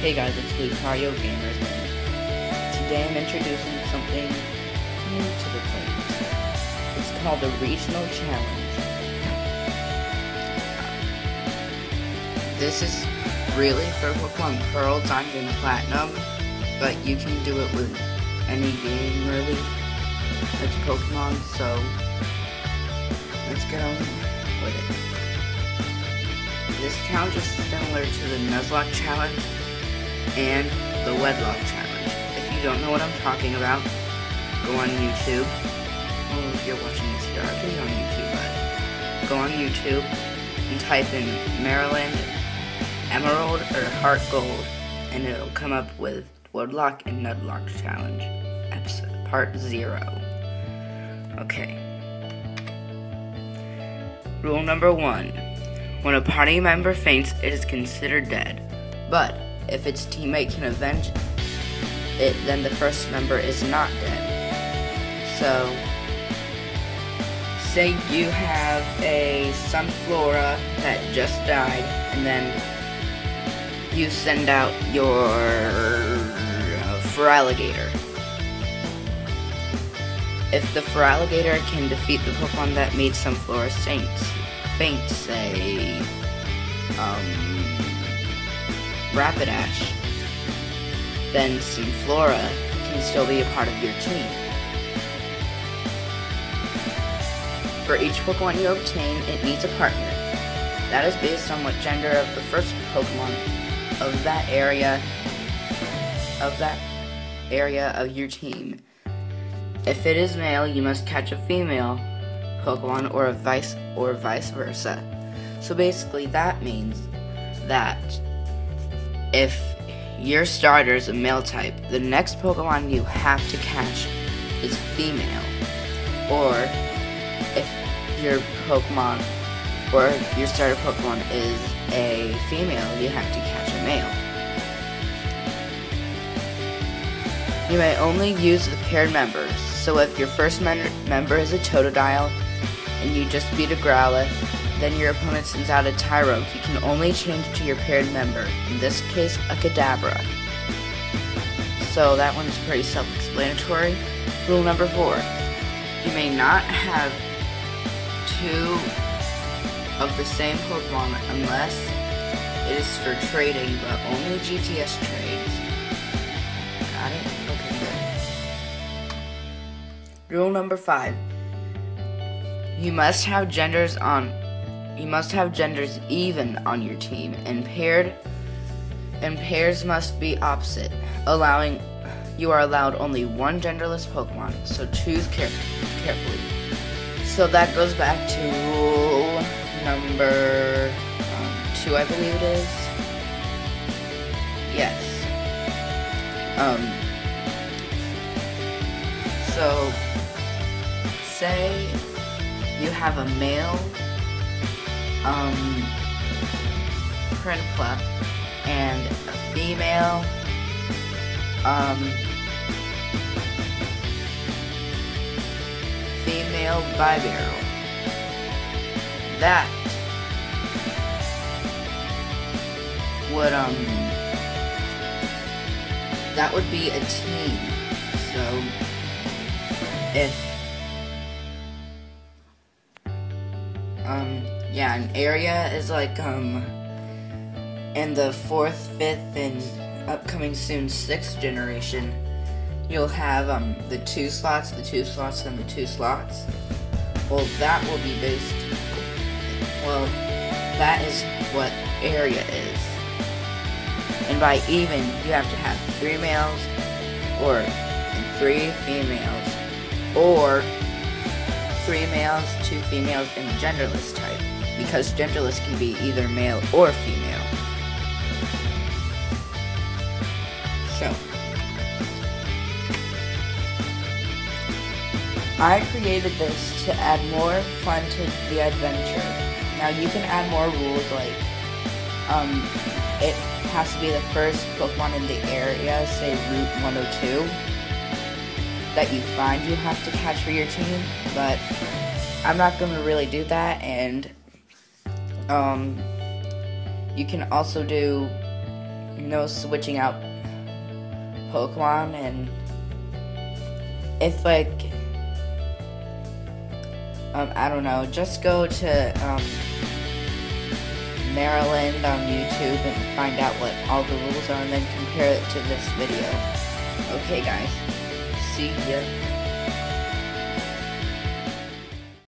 Hey guys, it's Lucario Gamers, and today I'm introducing something new to the place. It's called the Regional Challenge. This is really for Pokemon Pearl, Diamond, and Platinum, but you can do it with any game really It's Pokemon, so let's get on with it. This challenge is similar to the Nuzlocke challenge and the Wedlocke challenge. If you don't know what I'm talking about, go on YouTube. Well, if you're watching this directly on YouTube, but go on YouTube and type in Marriland Emerald or Heart Gold, and it'll come up with Wedlocke and Nuzlocke challenge episode part zero. Okay. Rule number one. When a party member faints, it is considered dead. But if its teammate can avenge it, then the first member is not dead. So, say you have a Sunflora that just died, and then you send out your uh, Feraligatr. If the Feraligatr can defeat the Pokemon that made Sunflora Saints, faint, say, um, Rapidash, then Sunflora can still be a part of your team. For each Pokemon you obtain, it needs a partner. That is based on what gender of the first Pokemon of that area of that area of your team. If it is male, you must catch a female Pokemon or vice or vice versa. So basically that means that if your starter is a male type, the next Pokemon you have to catch is female. Or if your Pokemon or if your starter Pokemon is a female, you have to catch a male. You may only use the paired members, so if your first member is a Totodile and you just beat a Growlithe, then your opponent sends out a Tyro. You can only change to your paired member, in this case, a Kadabra. So that one's pretty self-explanatory. Rule number four. You may not have two of the same Pokemon unless it is for trading, but only GTS trades. Got it? Okay, good. Rule number five. You must have genders on you must have genders even on your team and paired and pairs must be opposite, allowing you are allowed only one genderless Pokemon, so choose care- carefully. So that goes back to rule number um, two, I believe it is. Yes. Um. So, say you have a male um Prinplup and a female um female Bibarel. That would um that would be a team. So if yeah, an area is like um in the fourth, fifth, and upcoming soon sixth generation, you'll have um the two slots, the two slots, and the two slots. Well, that will be based. Well, that is what area is. And by even, you have to have three males or three females, or three males, two females, and genderless type because genderless can be either male or female. So, I created this to add more fun to the adventure. Now you can add more rules like um, it has to be the first Pokemon in the area, say Route 102, that you find you have to catch for your team, but I'm not going to really do that, and um, you can also do no switching out Pokemon and if like um, I don't know, just go to um, Marriland on YouTube and find out what all the rules are and then compare it to this video. Okay guys, see ya.